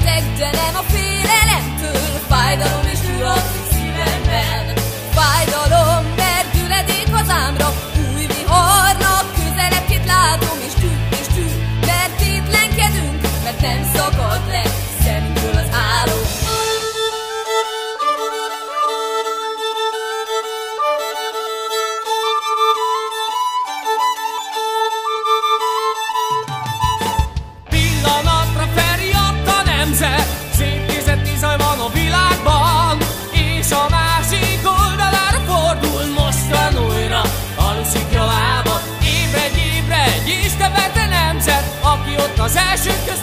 de nem a félelemtől, fájdalom és uradt szívemben. Fájdalom, mert gyüledék hazámra, új viharnak közelebb két látom, és tű, és tű, mert tétlenkedünk, mert nem szakad le Aki ott az elsők közt